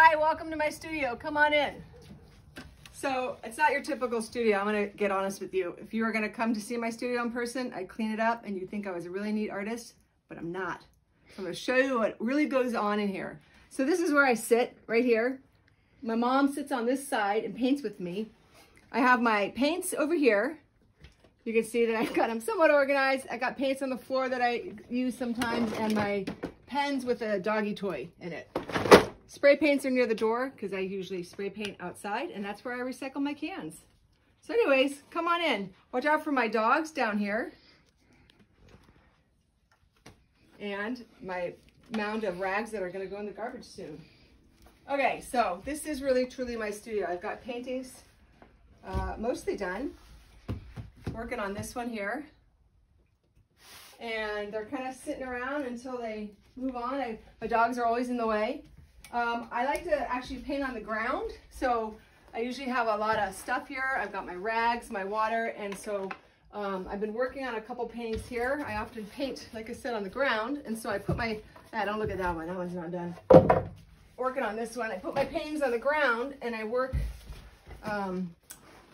Hi, welcome to my studio. Come on in. So it's not your typical studio. I'm gonna get honest with you. If you are gonna come to see my studio in person, I'd clean it up and you'd think I was a really neat artist, but I'm not. So I'm gonna show you what really goes on in here. So this is where I sit, right here. My mom sits on this side and paints with me. I have my paints over here. You can see that I've got them somewhat organized. I got paints on the floor that I use sometimes and my pens with a doggy toy in it. Spray paints are near the door because I usually spray paint outside and that's where I recycle my cans. So anyways, come on in. Watch out for my dogs down here. And my mound of rags that are gonna go in the garbage soon. Okay, so this is really truly my studio. I've got paintings uh, mostly done. Working on this one here. And they're kind of sitting around until they move on. I, my dogs are always in the way. Um, I like to actually paint on the ground. So I usually have a lot of stuff here. I've got my rags, my water, and so um, I've been working on a couple paintings here. I often paint, like I said, on the ground. And so I put my, ah, don't look at that one. That one's not done. Working on this one. I put my paintings on the ground and I work um,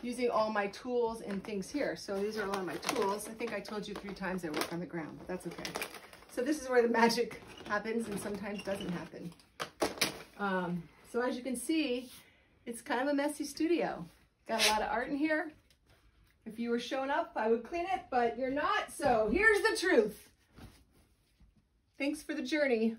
using all my tools and things here. So these are a lot of my tools. I think I told you three times I work on the ground, but that's okay. So this is where the magic happens and sometimes doesn't happen. Um, so as you can see, it's kind of a messy studio. Got a lot of art in here. If you were showing up, I would clean it, but you're not. So here's the truth. Thanks for the journey.